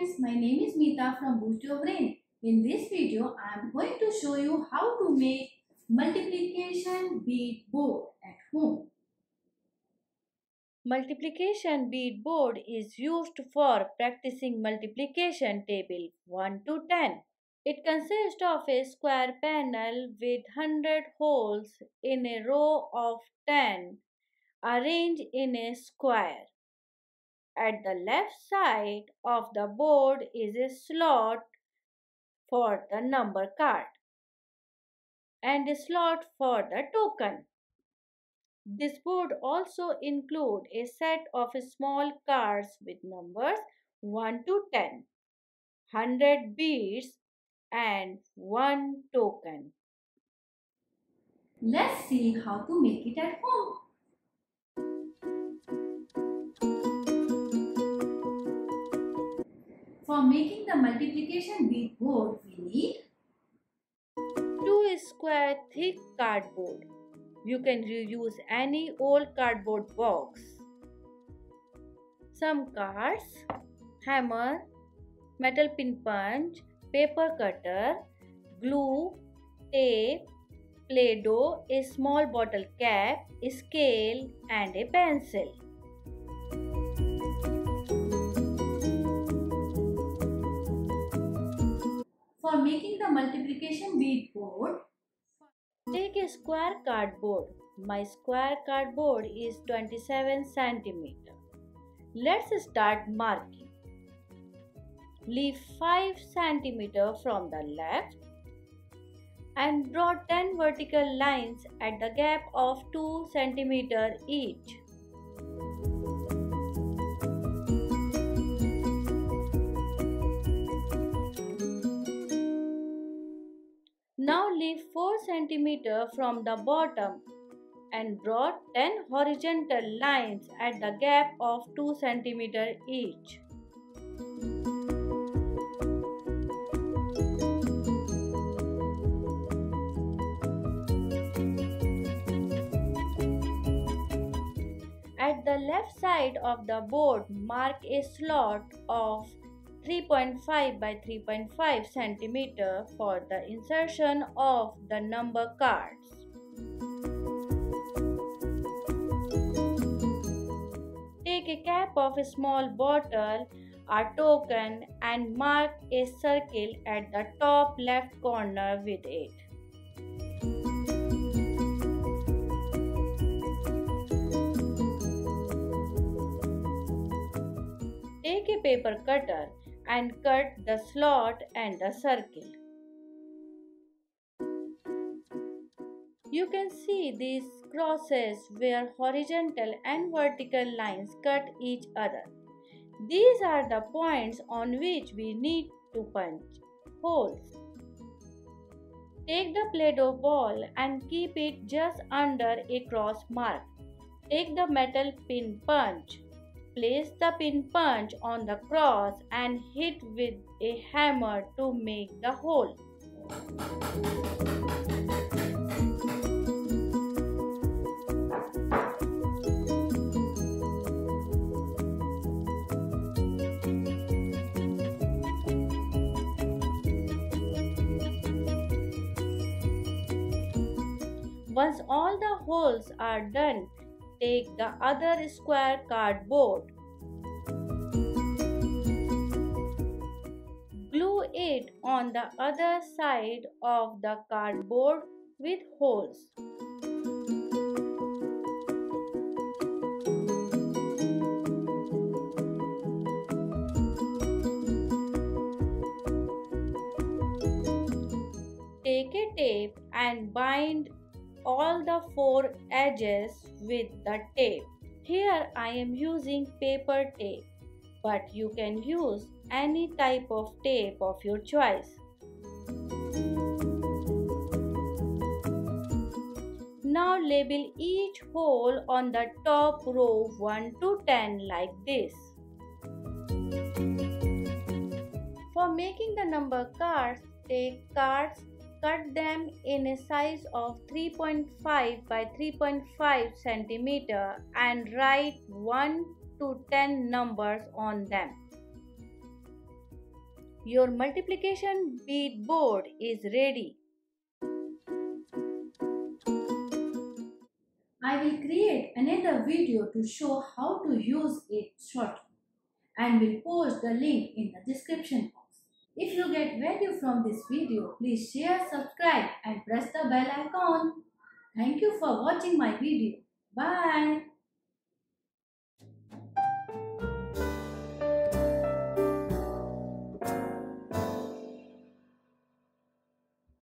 my name is Meeta from BoosturBrain. In this video, I am going to show you how to make multiplication bead board at home. Multiplication bead board is used for practicing multiplication table 1 to 10. It consists of a square panel with 100 holes in a row of 10 arranged in a square. At the left side of the board is a slot for the number card and a slot for the token. This board also include a set of small cards with numbers 1 to 10, 100 beads and 1 token. Let's see how to make it at home. For making the multiplication board, we need 2 square thick cardboard. You can reuse any old cardboard box. Some cards, hammer, metal pin punch, paper cutter, glue, tape, play-doh, a small bottle cap, a scale and a pencil. For making the multiplication board, Take a square cardboard. My square cardboard is 27 centimeter. Let's start marking. Leave 5 centimeter from the left and draw 10 vertical lines at the gap of 2 centimeter each. 4 cm from the bottom and draw 10 horizontal lines at the gap of 2 cm each. At the left side of the board, mark a slot of 3.5 by 3.5 centimeter for the insertion of the number cards. Take a cap of a small bottle or token and mark a circle at the top left corner with it. Take a paper cutter and cut the slot and the circle. You can see these crosses where horizontal and vertical lines cut each other. These are the points on which we need to punch holes. Take the Play-Doh ball and keep it just under a cross mark. Take the metal pin punch Place the pin punch on the cross and hit with a hammer to make the hole. Once all the holes are done, take the other square cardboard. Glue it on the other side of the cardboard with holes. Take a tape and bind all the four edges with the tape. Here I am using paper tape, but you can use any type of tape of your choice. Now label each hole on the top row 1 to 10 like this. For making the number cards, take cards cut them in a size of 3.5 by 3.5 centimeter and write 1 to 10 numbers on them. Your multiplication bead board is ready. I will create another video to show how to use it shortly and will post the link in the description. If you get value from this video, please share, subscribe and press the bell icon. Thank you for watching my video. Bye.